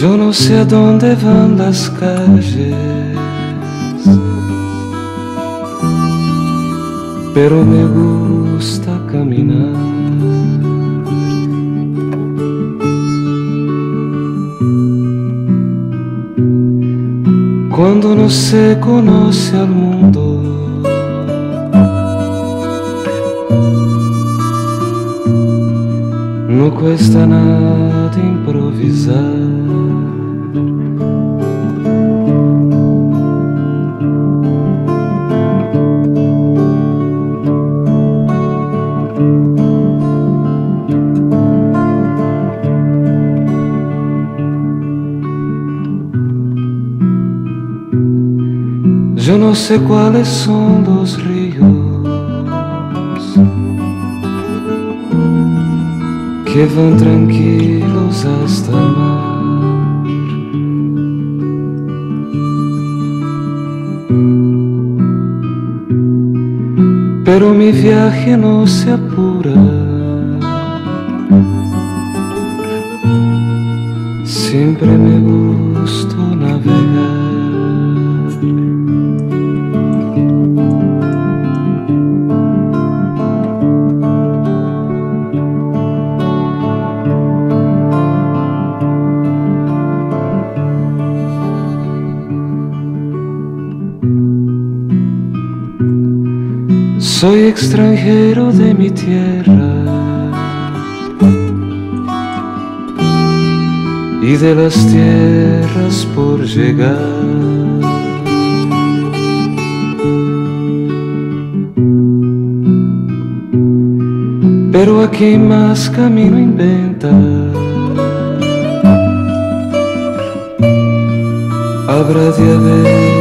Yo no sé a dónde van las calles, pero me gusta caminar. Cuando no se conoce al mundo, no cuesta nada improvisar. Yo no sé cuáles son los ríos que van tranquilos hasta el mar. Pero mi viaje no se apura. Siempre me gustó Soy extranjero de mi tierra y de las tierras por llegar. Pero aquí más camino inventa. Habrá de haber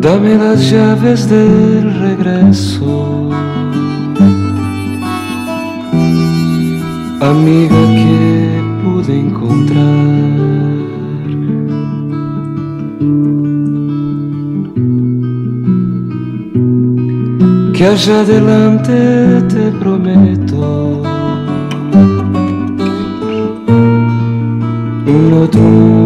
Dame las llaves del regreso, amiga que pude encontrar. Que allá adelante te prometo. Un otro